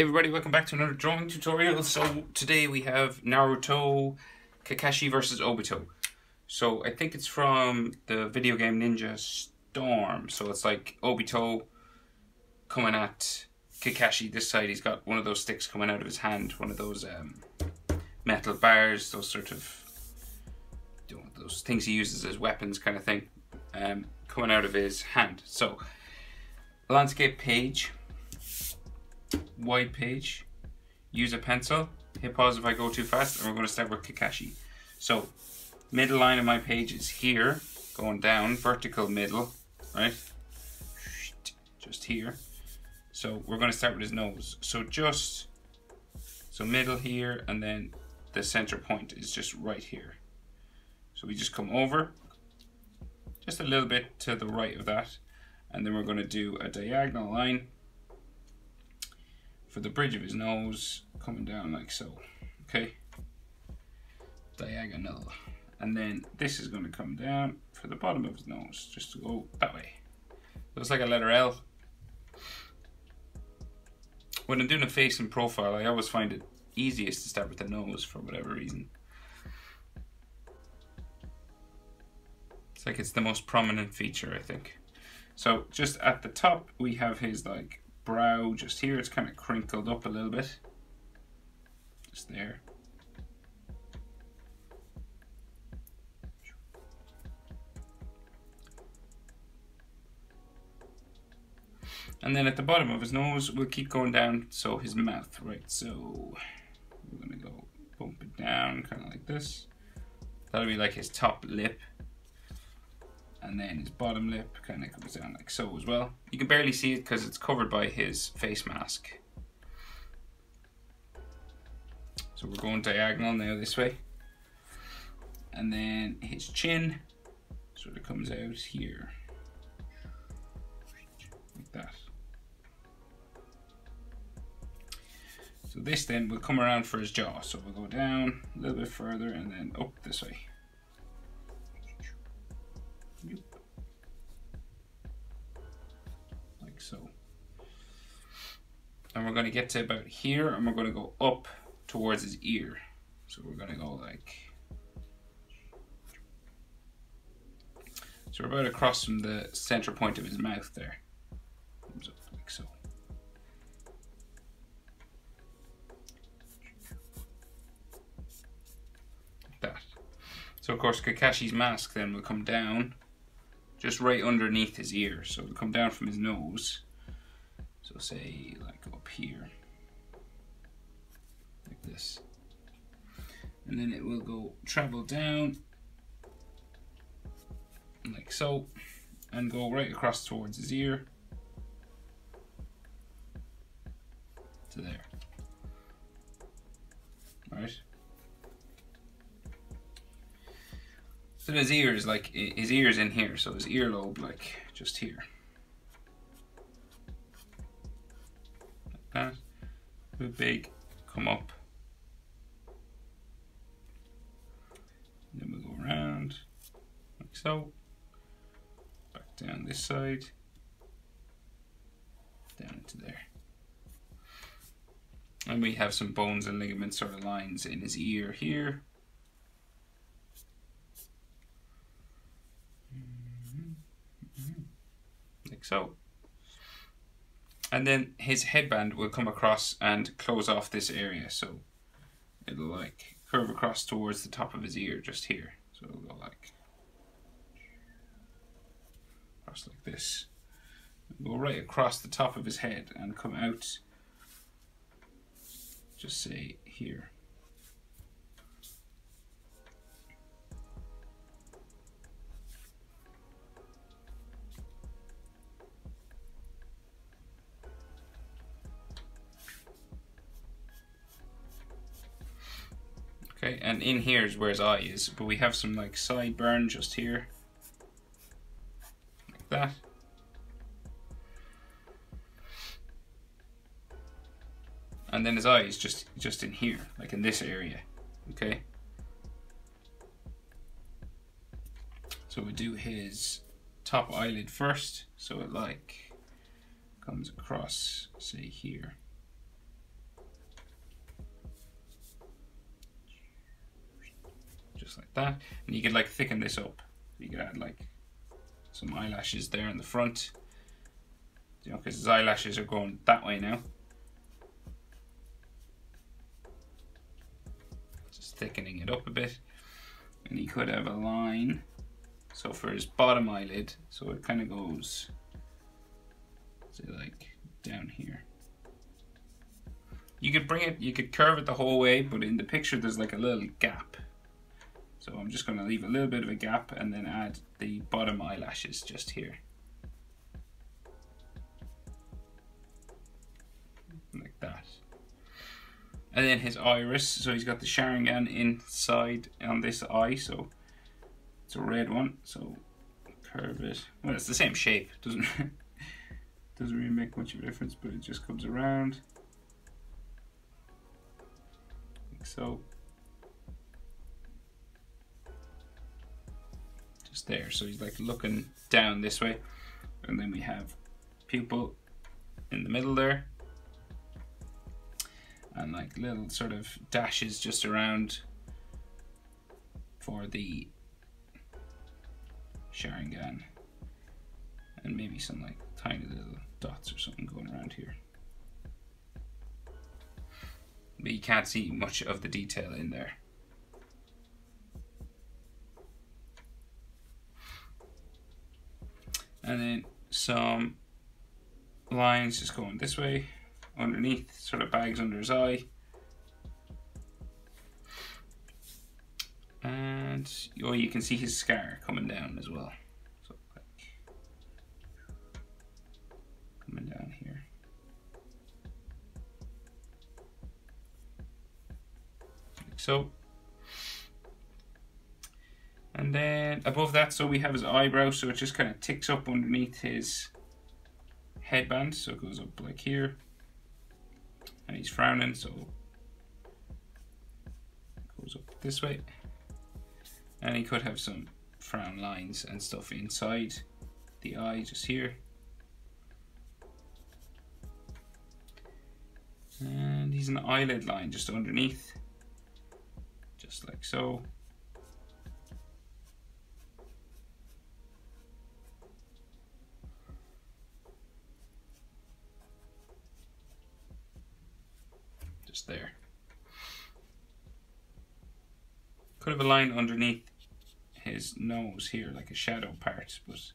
Hey everybody, welcome back to another drawing tutorial. So today we have Naruto Kakashi versus Obito. So I think it's from the video game Ninja Storm. So it's like Obito coming at Kakashi this side. He's got one of those sticks coming out of his hand, one of those um, metal bars, those sort of those things he uses as weapons kind of thing, um, coming out of his hand. So landscape page wide page, use a pencil, hit pause if I go too fast, and we're going to start with Kakashi. So, middle line of my page is here, going down, vertical middle, right? Just here. So we're going to start with his nose. So just, so middle here, and then the center point is just right here. So we just come over, just a little bit to the right of that, and then we're going to do a diagonal line for the bridge of his nose coming down like so okay? Diagonal. And then this is going to come down for the bottom of his nose just to go that way. Looks like a letter L. When I'm doing a face and profile I always find it easiest to start with the nose for whatever reason. It's like it's the most prominent feature I think. So just at the top we have his like brow just here. It's kind of crinkled up a little bit. Just there. And then at the bottom of his nose, we'll keep going down, so his mouth, right? So we're gonna go bump it down, kind of like this. That'll be like his top lip and then his bottom lip kind of comes down like so as well. You can barely see it because it's covered by his face mask. So we're going diagonal now this way. And then his chin sort of comes out here. Like that. So this then will come around for his jaw. So we'll go down a little bit further and then up this way. To get to about here and we're going to go up towards his ear. So we're going to go like... So we're about across from the center point of his mouth there. Like so. That. So of course Kakashi's mask then will come down just right underneath his ear. So it'll come down from his nose. So say like up here, like this. And then it will go travel down like so and go right across towards his ear to there. Right? So his ears, like his ears in here, so his earlobe, like just here. Big, come up. Then we'll go around, like so. Back down this side. Down into there. And we have some bones and ligaments sort of lines in his ear here. Mm-hmm. Mm-hmm. like so. And then his headband will come across and close off this area. So it'll like curve across towards the top of his ear just here. So it'll go like across like this. It'll go right across the top of his head and come out just say here. Okay, and in here is where his eye is, but we have some like sideburn just here. Like that. And then his eye is just just in here, like in this area. Okay. So we do his top eyelid first, so it like comes across, say here. That. And you could like thicken this up. You could add like some eyelashes there in the front. You know, because his eyelashes are going that way now. Just thickening it up a bit. And he could have a line. So for his bottom eyelid, so it kind of goes, say like down here. You could bring it, you could curve it the whole way, but in the picture there's like a little gap. So I'm just going to leave a little bit of a gap and then add the bottom eyelashes just here. Like that. And then his iris, so he's got the Sharingan inside on this eye, so it's a red one, so curve it. Well, it's the same shape, doesn't doesn't really make much of a difference, but it just comes around like so. There, so he's like looking down this way, and then we have pupil in the middle there, and like little sort of dashes just around for the Sharingan, and maybe some like tiny little dots or something going around here. But you can't see much of the detail in there. And then some lines just going this way underneath, sort of bags under his eye. And oh, you can see his scar coming down as well. So like coming down here. Like so. And then above that, so we have his eyebrow, so it just kind of ticks up underneath his headband, so it goes up like here. And he's frowning, so goes up this way. And he could have some frown lines and stuff inside the eye just here. And he's an eyelid line just underneath just like so just there could have a line underneath his nose here, like a shadow part, but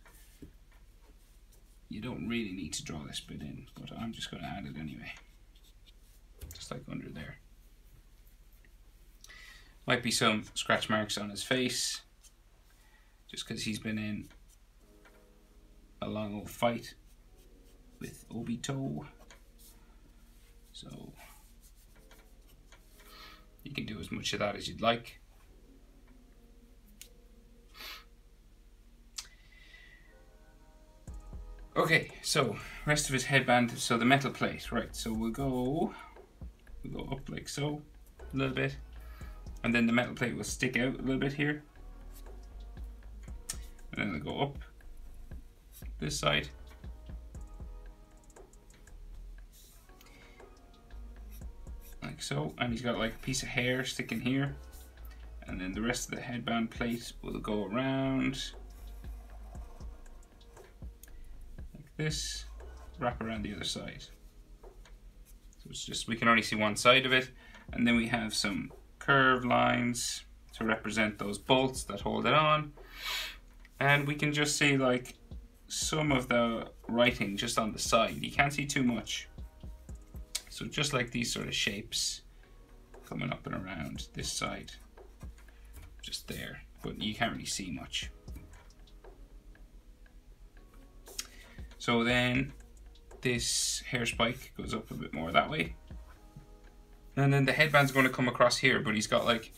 you don't really need to draw this bit in, but I'm just going to add it anyway. Just like under there. Might be some scratch marks on his face, just because he's been in a long old fight with Obito. So you can do as much of that as you'd like. Okay, so rest of his headband, so the metal plate, right, so we'll go, we'll go up like so, a little bit, and then the metal plate will stick out a little bit here, and then it'll go up this side, like so, and he's got like a piece of hair sticking here, and then the rest of the headband plate will go around, like this, wrap around the other side. So it's just, we can only see one side of it. And then we have some curved lines to represent those bolts that hold it on. And we can just see like some of the writing just on the side. You can't see too much. So just like these sort of shapes coming up and around this side, just there, but you can't really see much. So then this hair spike goes up a bit more that way. And then the headband's going to come across here, but he's got like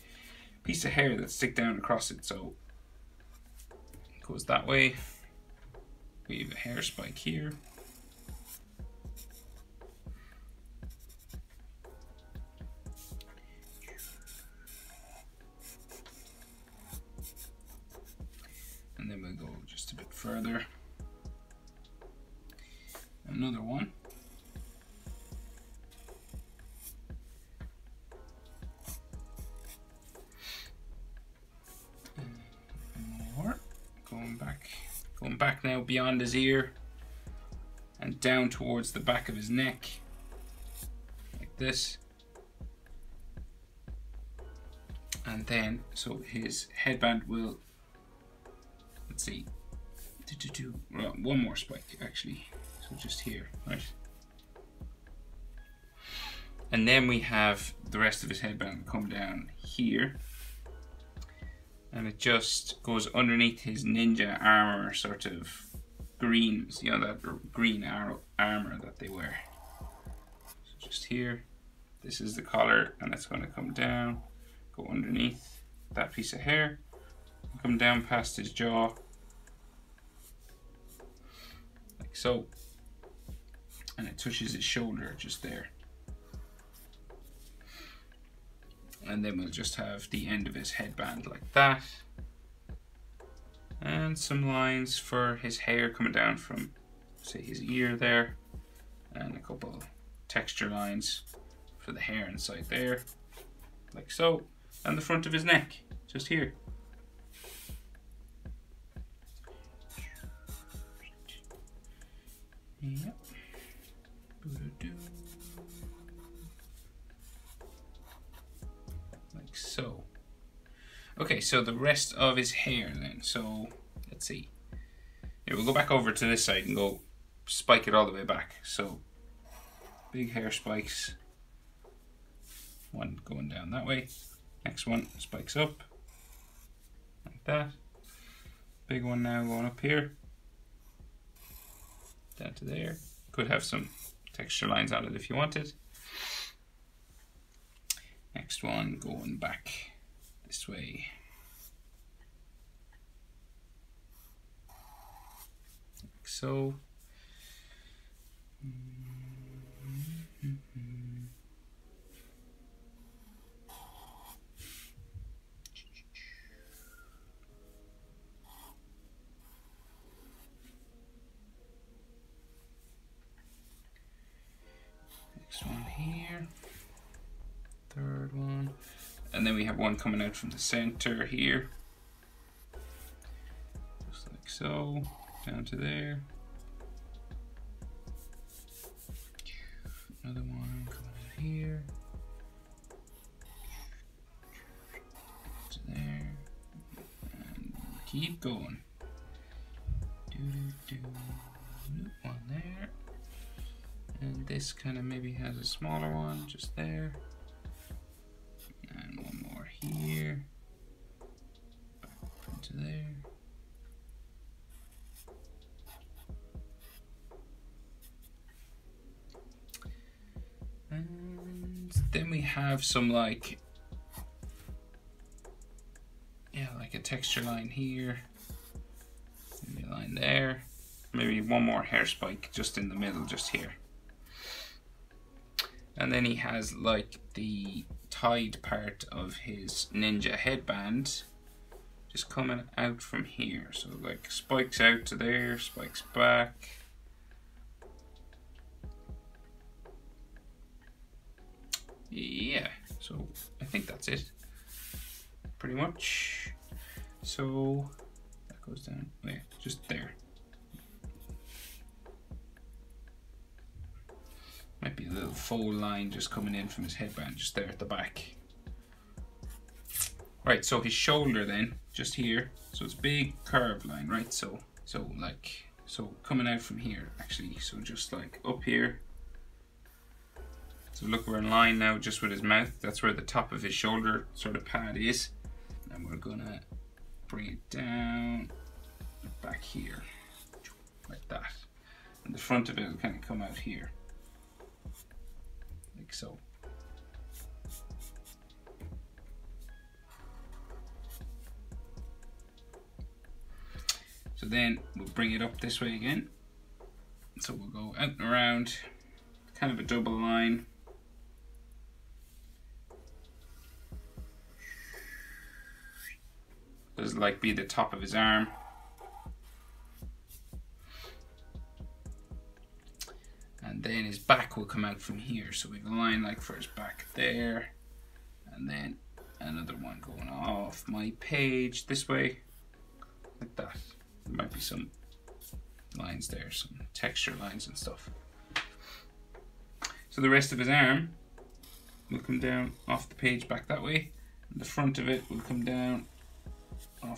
a piece of hair that stick down across it. So it goes that way. We have a hair spike here. and then we'll go just a bit further. Another one. More. Going back going back now beyond his ear and down towards the back of his neck like this. And then so his headband will see, do, do, do, one more spike actually. So just here, right? And then we have the rest of his headband come down here. And it just goes underneath his ninja armor sort of greens, you know, that green arrow armor that they wear. So just here, this is the collar and it's going to come down, go underneath that piece of hair, come down past his jaw, like so, and it touches his shoulder just there. And then we'll just have the end of his headband like that. And some lines for his hair coming down from say his ear there. And a couple texture lines for the hair inside there like so. And the front of his neck just here yep like so Okay, so the rest of his hair then. So let's see. Here, we'll go back over to this side and go spike it all the way back. So big hair spikes. One going down that way. Next one spikes up. Like that. Big one now going up here. Down to there. Could have some texture lines on it if you wanted. Next one going back this way. Like so. Next coming out from the center here. Just like so down to there. Another one coming out here. To there. And keep going. Do, do, do. one there. And this kind of maybe has a smaller one just there here, back into there. And then we have some like, yeah, like a texture line here, maybe a line there, maybe one more hair spike just in the middle, just here. And then he has like the tied part of his ninja headband just coming out from here. So like spikes out to there, spikes back. Yeah, so I think that's it. Pretty much. So that goes down, yeah, just there. Might be a little fold line just coming in from his headband just there at the back. Right, so his shoulder then, just here. So it's big curved line, right? So, so like, so coming out from here actually. So just like up here. So look, we're in line now just with his mouth. That's where the top of his shoulder sort of pad is. And we're gonna bring it down back here, like that. And the front of it will kind of come out here like so. So then we'll bring it up this way again. So we'll go out and around, kind of a double line. Like be the top of his arm. and then his back will come out from here. So we have a line like for his back there, and then another one going off my page this way, like that. There might be some lines there, some texture lines and stuff. So the rest of his arm will come down off the page back that way. And the front of it will come down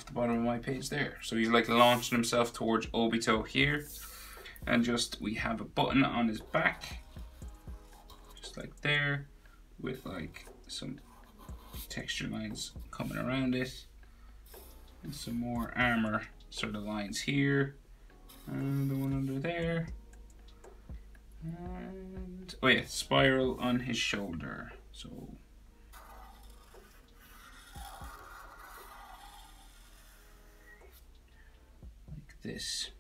off the bottom of my page there. So he's like launching himself towards Obito here. And just, we have a button on his back. Just like there. With like some texture lines coming around it. And some more armor sort of lines here. And the one under there. And, oh yeah, spiral on his shoulder. So this.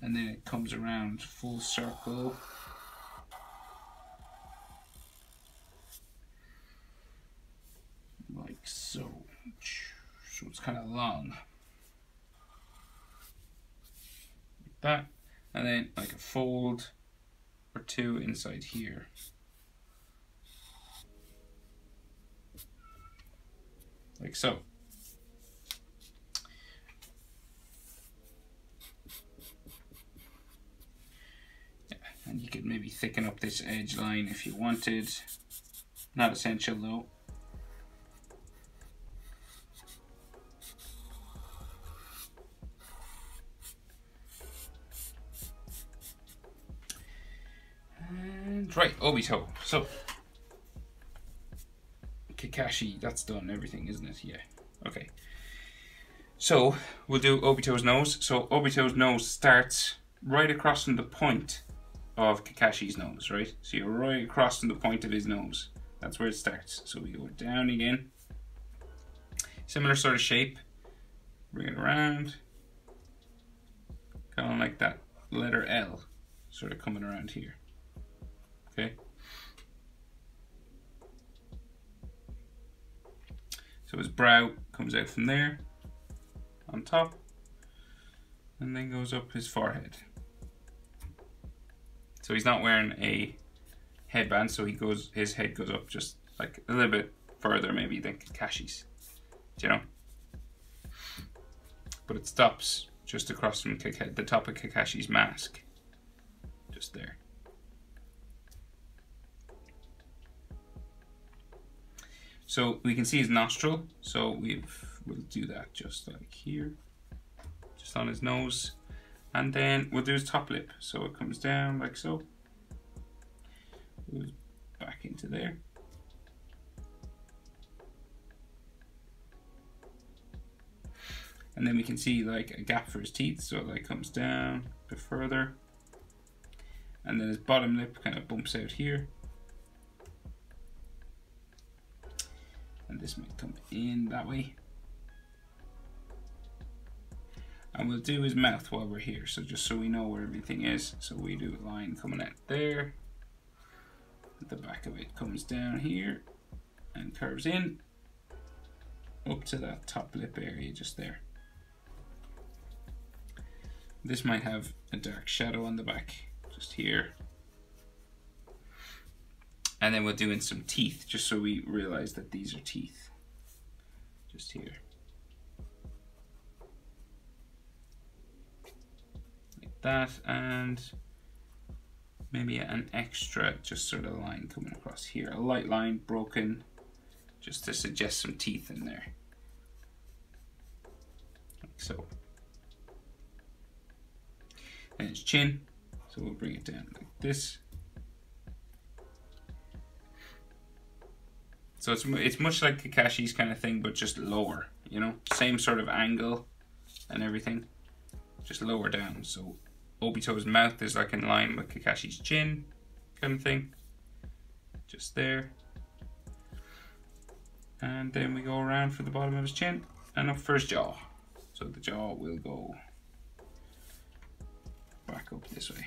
And then it comes around full circle. Like so. So it's kind of long. Like that. And then like a fold or two inside here. like so. Yeah, and you could maybe thicken up this edge line if you wanted. Not essential though. And right, Obito. So Kakashi, that's done everything, isn't it? Yeah. Okay. So we'll do Obito's nose. So Obito's nose starts right across from the point of Kakashi's nose, right? So you're right across from the point of his nose. That's where it starts. So we go down again. Similar sort of shape. Bring it around. Kind of like that letter L sort of coming around here. Okay. So his brow comes out from there on top and then goes up his forehead. So he's not wearing a headband, so he goes his head goes up just like a little bit further maybe than Kakashi's. Do you know? But it stops just across from the top of Kakashi's mask. Just there. So we can see his nostril. So we've, we'll do that just like here, just on his nose. And then we'll do his top lip. So it comes down like so. Goes back into there. And then we can see like a gap for his teeth. So it like comes down a bit further. And then his bottom lip kind of bumps out here. and this might come in that way. And we'll do his mouth while we're here, so just so we know where everything is. So we do a line coming out there. The back of it comes down here and curves in up to that top lip area just there. This might have a dark shadow on the back, just here. And then we'll do in some teeth, just so we realize that these are teeth. Just here. Like that, and maybe an extra just sort of line coming across here. A light line broken, just to suggest some teeth in there. Like so. And its chin, so we'll bring it down like this. So it's it's much like Kakashi's kind of thing, but just lower. You know, same sort of angle and everything, just lower down. So Obito's mouth is like in line with Kakashi's chin, kind of thing. Just there. And then we go around for the bottom of his chin and up for his jaw. So the jaw will go back up this way.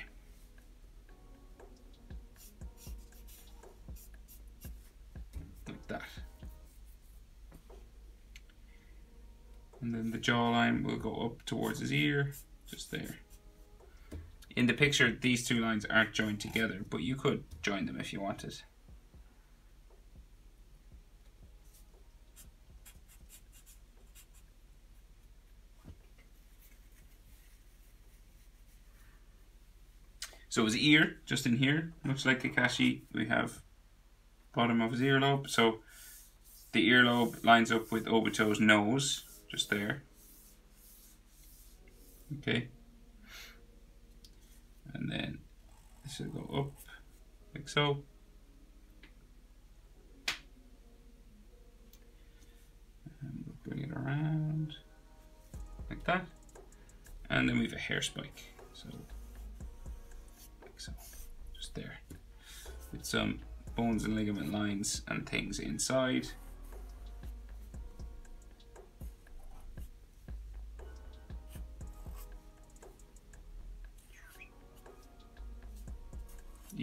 Like that. And then the jawline will go up towards his ear, just there in the picture, these two lines aren't joined together, but you could join them if you wanted. So his ear, just in here, much like Kakashi, we have bottom of his earlobe. So the earlobe lines up with Obito's nose, just there. Okay. And then this will go up, like so. And we'll bring it around, like that. And then we have a hair spike. So, like so, just there. With some bones and ligament lines and things inside.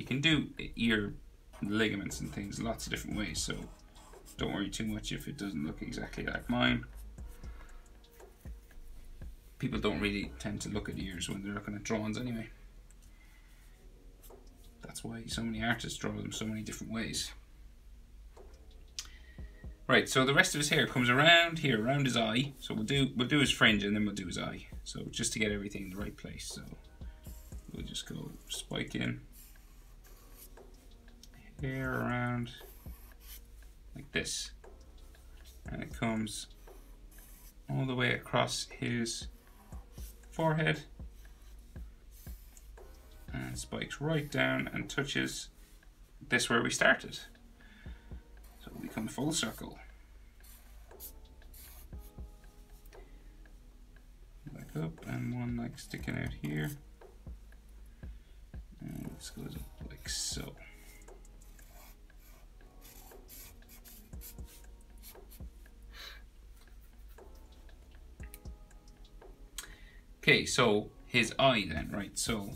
You can do ear ligaments and things lots of different ways, so don't worry too much if it doesn't look exactly like mine. People don't really tend to look at ears when they're looking at drawings anyway. That's why so many artists draw them so many different ways. Right, so the rest of his hair comes around here, around his eye. So we'll do we'll do his fringe and then we'll do his eye. So just to get everything in the right place. So we'll just go spike in hair around like this. And it comes all the way across his forehead and spikes right down and touches this where we started. So we come full circle. Back up and one like sticking out here. And this goes up like so. Okay, so his eye then, right? So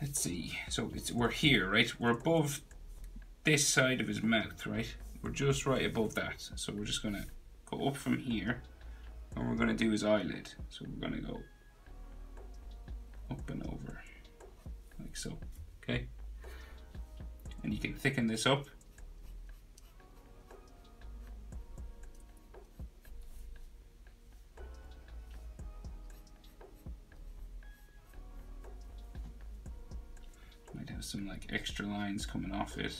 let's see. So it's we're here, right? We're above this side of his mouth, right? We're just right above that. So we're just gonna go up from here and we're gonna do his eyelid. So we're gonna go up and over like so, okay? And you can thicken this up some like extra lines coming off it.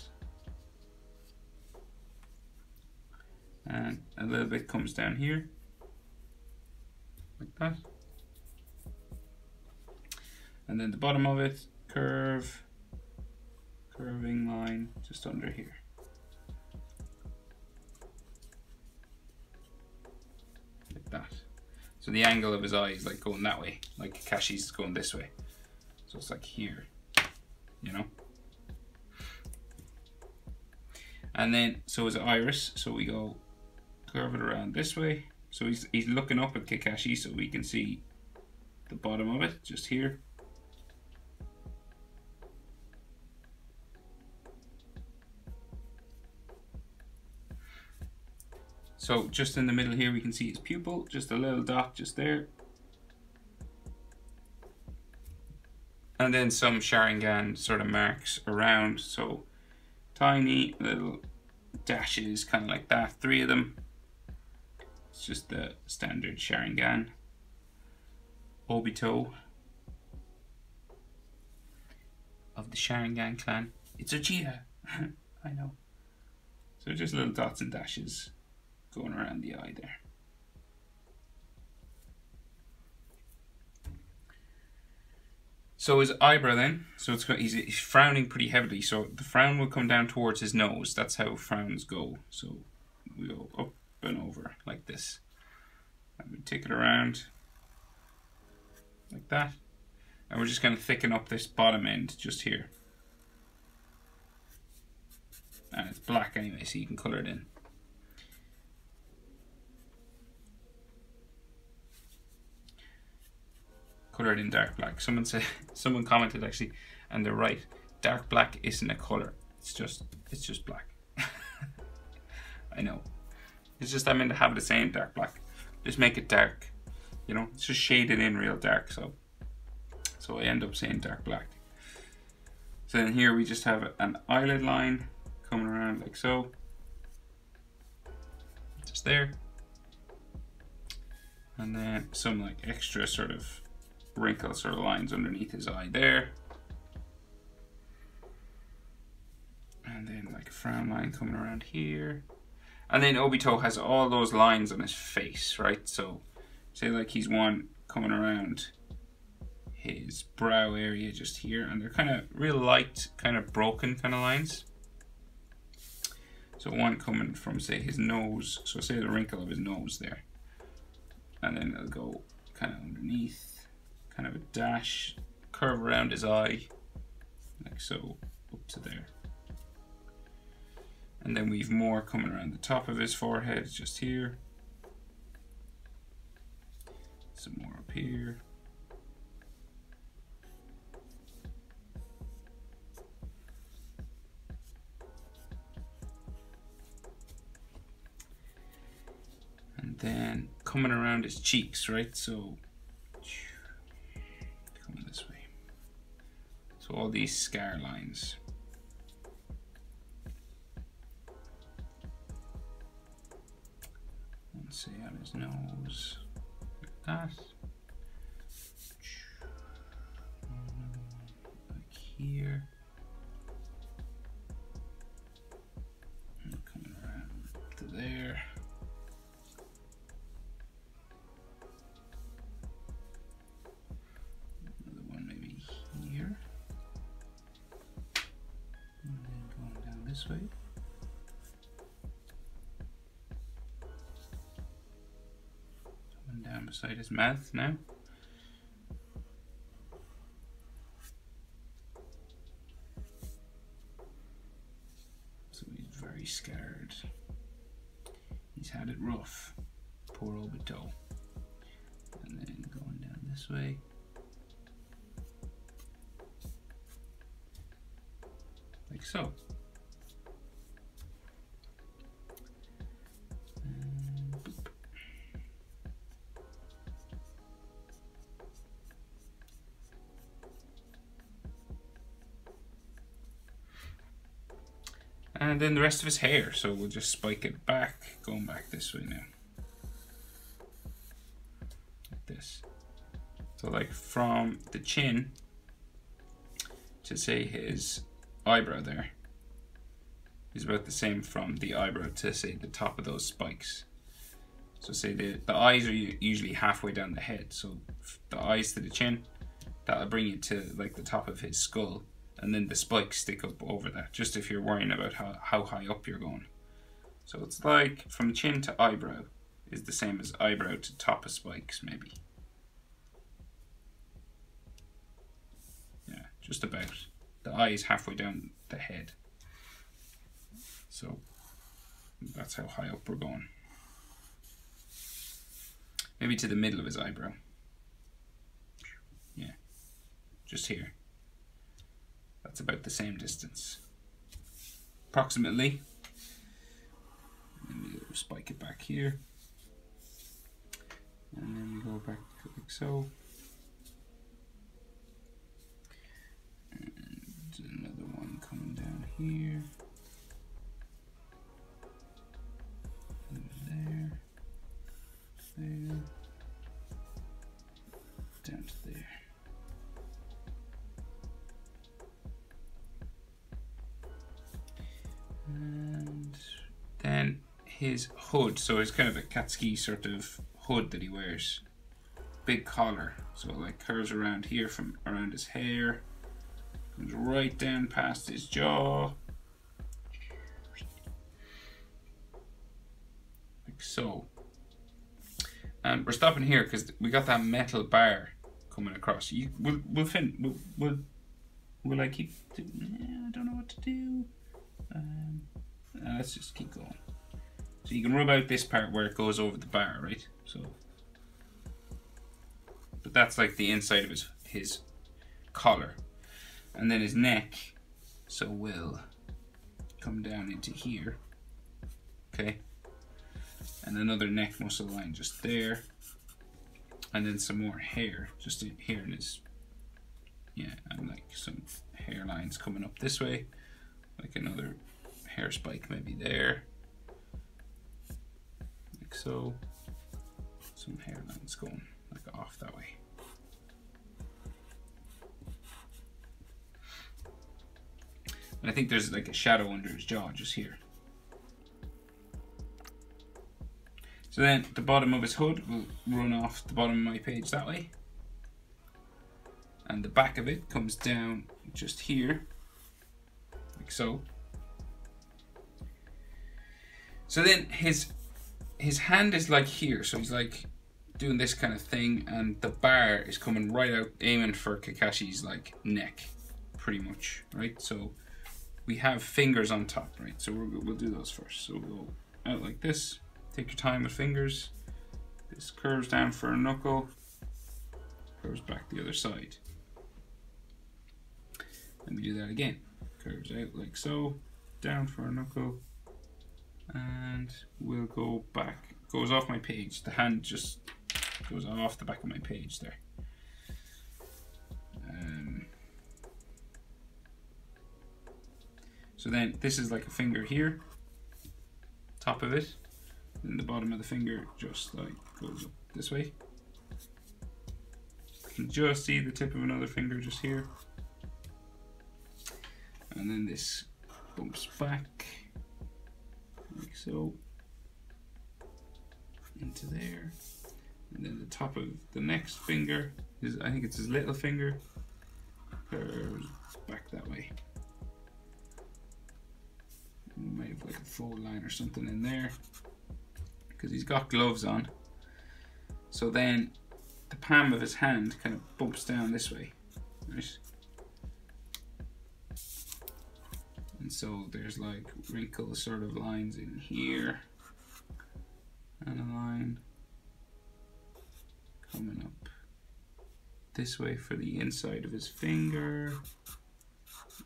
And a little bit comes down here, like that. And then the bottom of it, curve, curving line just under here. Like that. So the angle of his eye is like going that way, like Kakashi's going this way. So it's like here you know. And then, so is iris, so we go curve it around this way. So he's, he's looking up at Kakashi so we can see the bottom of it, just here. So just in the middle here we can see his pupil, just a little dot just there. And then some Sharingan sort of marks around. So tiny little dashes, kind of like that. Three of them. It's just the standard Sharingan. Obito of the Sharingan clan. It's Uchiha. I know. So just little dots and dashes going around the eye there. So his eyebrow then, so it's he's, he's frowning pretty heavily. So the frown will come down towards his nose. That's how frowns go. So we go up and over like this. And we take it around like that. And we're just going to thicken up this bottom end just here. And it's black anyway, so you can colour it in. Colored in dark black. Someone said, someone commented actually, and they're right. Dark black isn't a color. It's just, it's just black. I know. It's just I'm in the habit of saying dark black. Just make it dark. You know, it's just shaded in real dark. So, so I end up saying dark black. So then here we just have an eyelid line coming around like so. Just there. And then some like extra sort of wrinkles or lines underneath his eye there. And then like a frown line coming around here. And then Obito has all those lines on his face, right? So say like he's one coming around his brow area just here and they're kind of real light, kind of broken kind of lines. So one coming from say his nose, so say the wrinkle of his nose there. And then it'll go kind of underneath, kind of a dash, curve around his eye, like so, up to there. And then we've more coming around the top of his forehead, just here. Some more up here. And then coming around his cheeks, right? So So all these scar lines. Let's see on his nose, like that. Coming down math now. And then the rest of his hair, so we'll just spike it back, going back this way now. Like this. So like from the chin to say his eyebrow there is about the same from the eyebrow to say the top of those spikes. So say the, the eyes are usually halfway down the head. So the eyes to the chin, that'll bring you to like the top of his skull. And then the spikes stick up over that, just if you're worrying about how, how high up you're going. So it's like from chin to eyebrow is the same as eyebrow to top of spikes, maybe. Yeah, just about. The eye is halfway down the head. So that's how high up we're going. Maybe to the middle of his eyebrow. Yeah, just here. That's about the same distance. Approximately. And we spike it back here. And then we go back like so. And another one coming down here. And there. There. His hood, so it's kind of Akatsuki sort of hood that he wears. Big collar, so it like curves around here from around his hair, comes right down past his jaw. Like so. And we're stopping here because we got that metal bar coming across. You, we'll, we'll, fin- we'll, we'll, will I keep? I don't know what to do. Um, uh, let's just keep going. So you can rub out this part where it goes over the bar, right? So, but that's like the inside of his his collar, and then his neck. So will come down into here. Okay, and another neck muscle line just there, and then some more hair just here in his. Yeah, and like some hairlines coming up this way like another hair spike maybe there like so. Some hairlines going like off that way. And I think there's like a shadow under his jaw just here. So then the bottom of his hood will run off the bottom of my page that way. And the back of it comes down just here, like so. So then his his hand is like here, so he's like doing this kind of thing, and the bar is coming right out, aiming for Kakashi's like neck, pretty much, right? So we have fingers on top, right? So we'll, we'll do those first. So we'll go out like this. Take your time with fingers. This curves down for a knuckle, curves back the other side. And we do that again. Curves out like so, down for a knuckle, and we'll go back. Goes off my page. The hand just goes off the back of my page there. Um, so then this is like a finger here, top of it, and the bottom of the finger just like goes up this way. You can just see the tip of another finger just here. And then this bumps back like so into there. And then the top of the next finger is I think it's his little finger curves back that way. Might have like a fold line or something in there because he's got gloves on. So then the palm of his hand kind of bumps down this way, right? And so there's like wrinkle sort of lines in here, and a line coming up this way for the inside of his finger,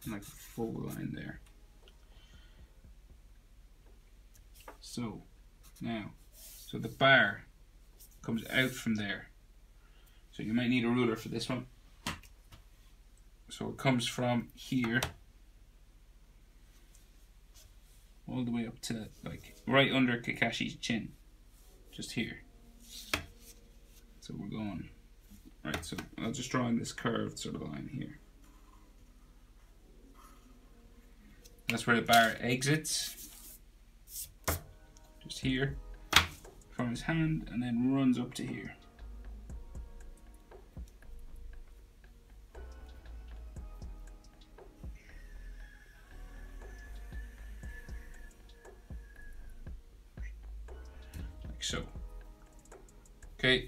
and like a full line there. So now so the bar comes out from there. So you might need a ruler for this one. So it comes from here all the way up to like right under Kakashi's chin. Just here. So we're going right, so I'll just draw in this curved sort of line here. That's where the bar exits. Just here from his hand and then runs up to here.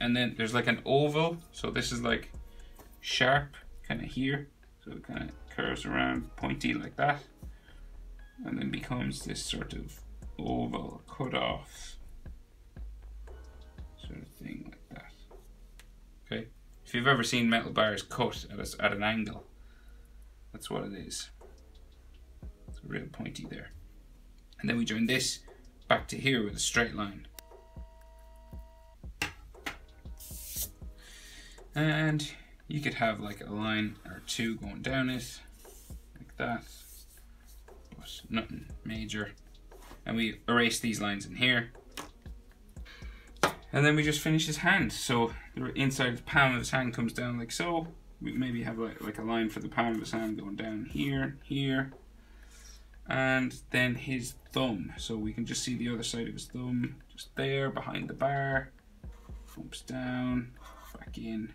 And then there's like an oval. So this is like sharp kind of here. So it kind of curves around pointy like that. And then becomes this sort of oval cut off sort of thing like that. Okay, if you've ever seen metal bars cut at, a, at an angle, that's what it is. It's real pointy there. And then we join this back to here with a straight line. And you could have like a line or two going down it, like that, but nothing major. And we erase these lines in here and then we just finish his hand. So the inside of the palm of his hand comes down like so. We maybe have like, like a line for the palm of his hand going down here, here. And then his thumb. So we can just see the other side of his thumb just there behind the bar. Bumps down, back in.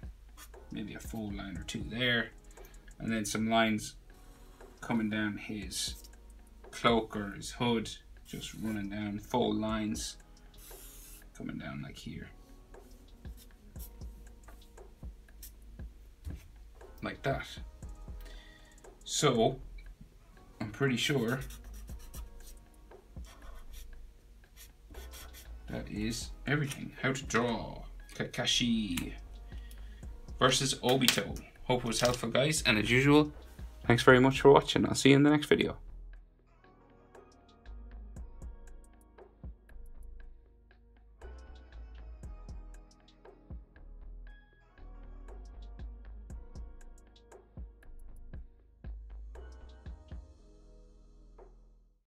Maybe a fold line or two there. And then some lines coming down his cloak or his hood. Just running down, fold lines coming down like here. Like that. So, I'm pretty sure that is everything. How to draw Kakashi versus Obito. Hope it was helpful guys and as usual, thanks very much for watching. I'll see you in the next video.